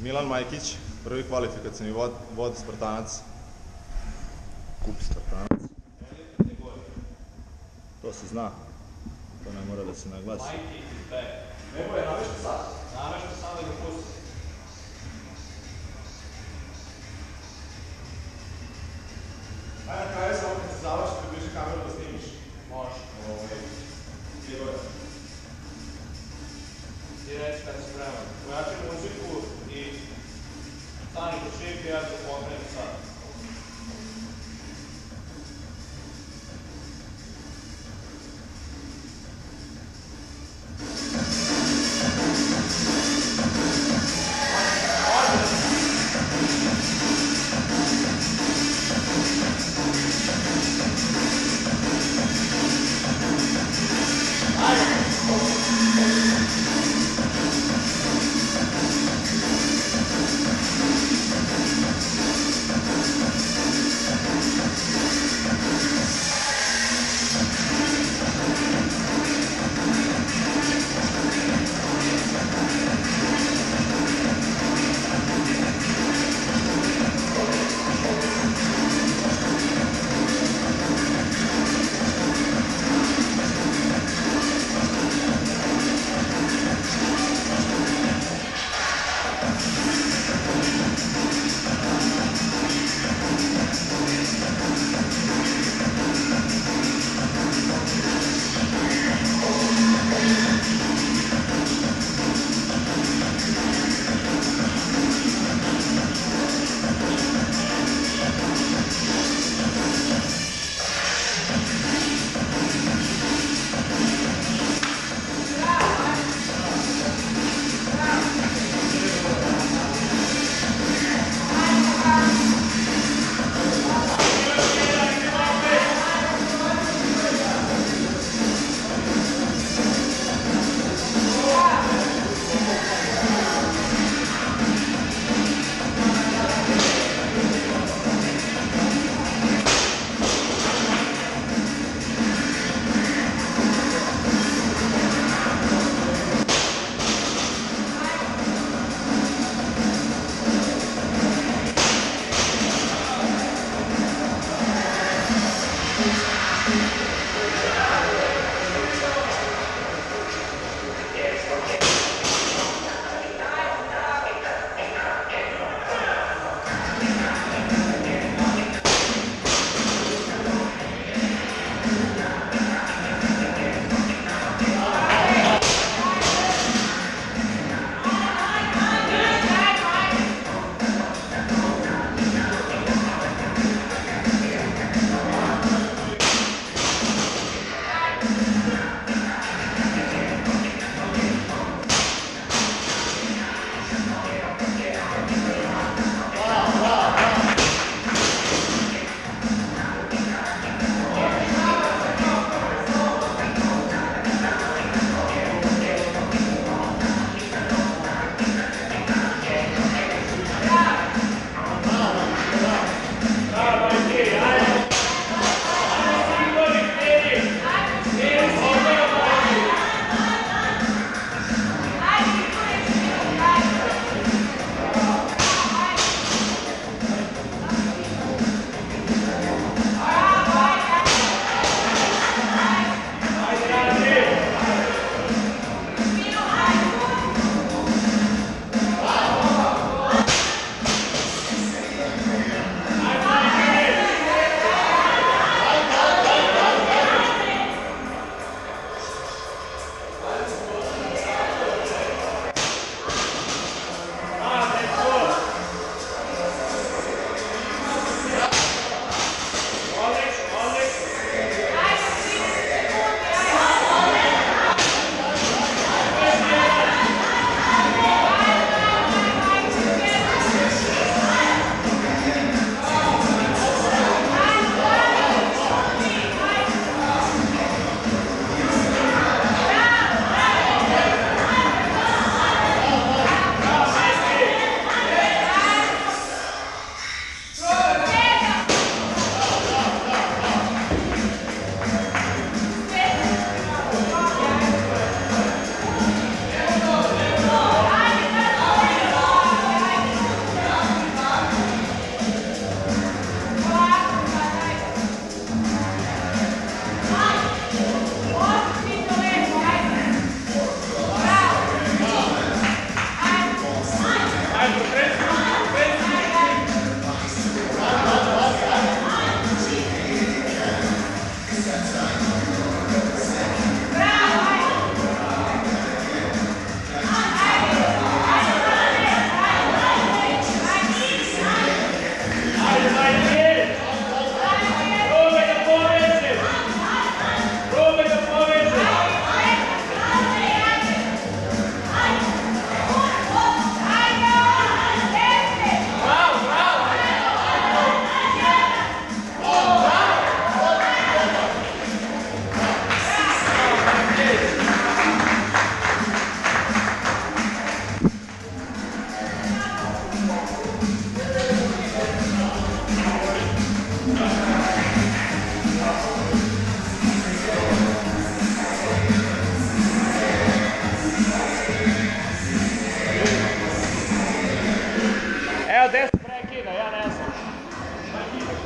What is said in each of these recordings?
Milan Majkić, prvi kvalifikacijni vod, vod Spartanac. Kup Spartanac. To se zna. To ne mora da se naglasi. Majki, te. Nebo je namešta sad. Namešta sad da ga pusti.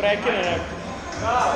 back in and I